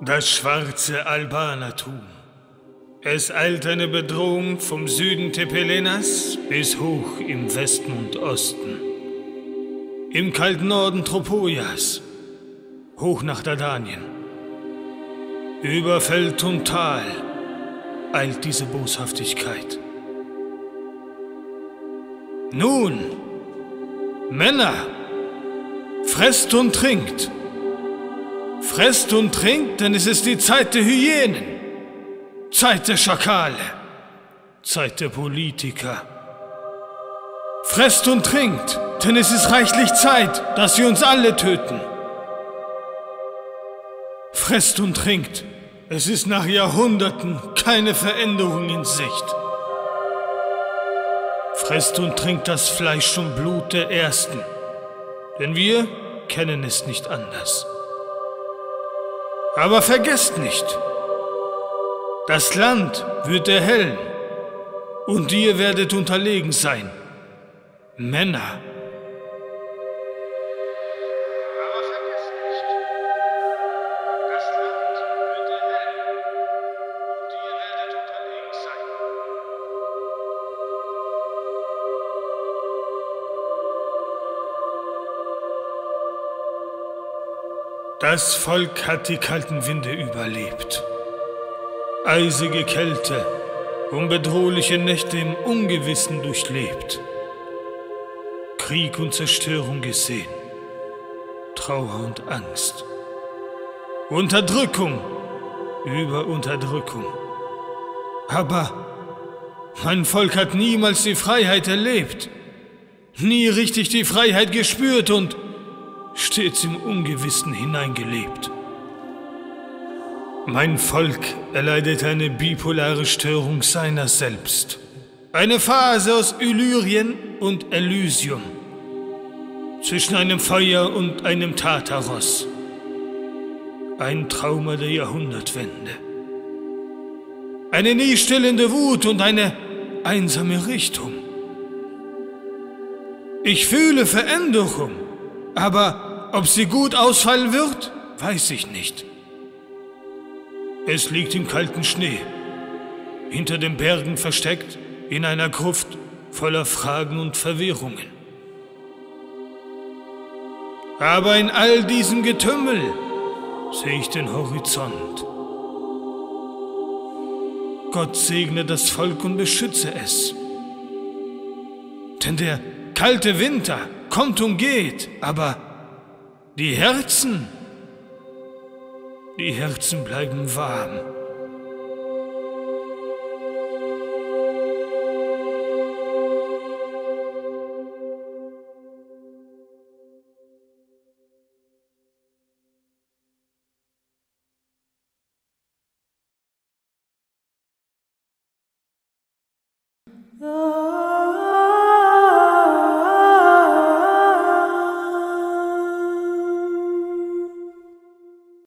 Das schwarze Albanertum. Es eilt eine Bedrohung vom Süden Tepelenas bis hoch im Westen und Osten. Im kalten Norden Tropoias, hoch nach Dardanien. Über Feld und Tal eilt diese Boshaftigkeit. Nun, Männer, fresst und trinkt. Fresst und trinkt, denn es ist die Zeit der Hyänen, Zeit der Schakale, Zeit der Politiker. Fresst und trinkt, denn es ist reichlich Zeit, dass sie uns alle töten. Fresst und trinkt, es ist nach Jahrhunderten keine Veränderung in Sicht. Fresst und trinkt das Fleisch und Blut der Ersten, denn wir kennen es nicht anders. Aber vergesst nicht, das Land wird erhellen und ihr werdet unterlegen sein. Männer. Das Volk hat die kalten Winde überlebt. Eisige Kälte und bedrohliche Nächte im Ungewissen durchlebt. Krieg und Zerstörung gesehen. Trauer und Angst. Unterdrückung über Unterdrückung. Aber mein Volk hat niemals die Freiheit erlebt, nie richtig die Freiheit gespürt und stets im Ungewissen hineingelebt. Mein Volk erleidet eine bipolare Störung seiner selbst. Eine Phase aus Illyrien und Elysium. Zwischen einem Feuer und einem Tartaros. Ein Trauma der Jahrhundertwende. Eine nie stillende Wut und eine einsame Richtung. Ich fühle Veränderung, aber ob sie gut ausfallen wird, weiß ich nicht. Es liegt im kalten Schnee, hinter den Bergen versteckt, in einer Gruft voller Fragen und Verwirrungen. Aber in all diesem Getümmel sehe ich den Horizont. Gott segne das Volk und beschütze es. Denn der kalte Winter kommt und geht, aber die Herzen, die Herzen bleiben warm.